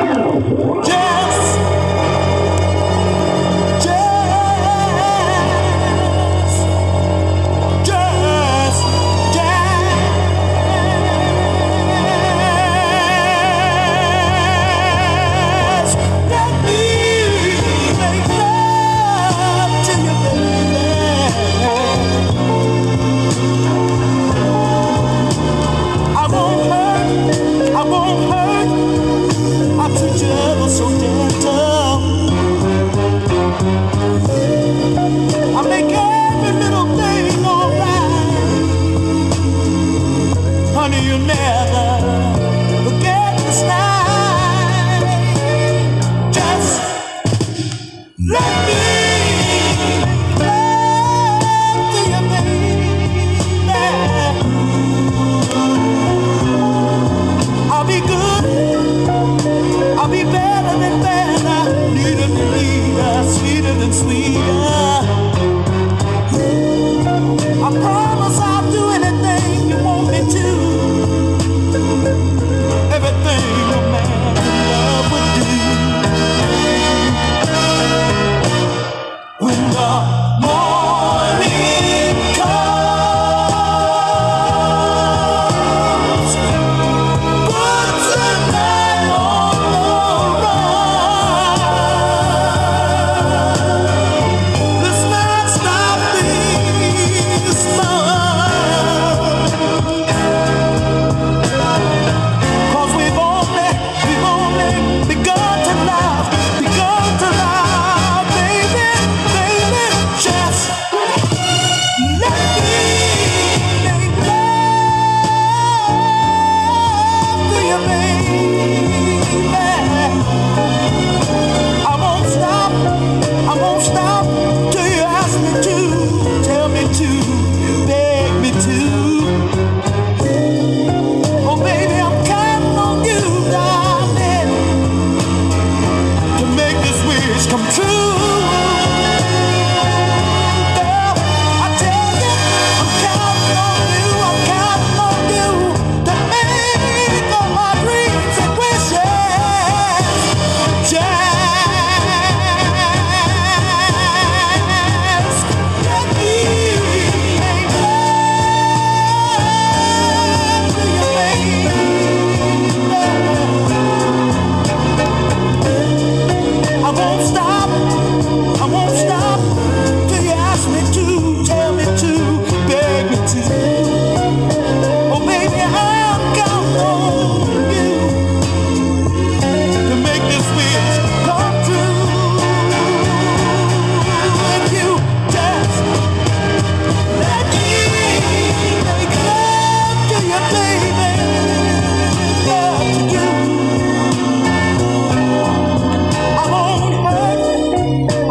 Yeah!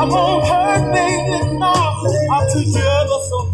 won't hurt me now. I'm too jealous of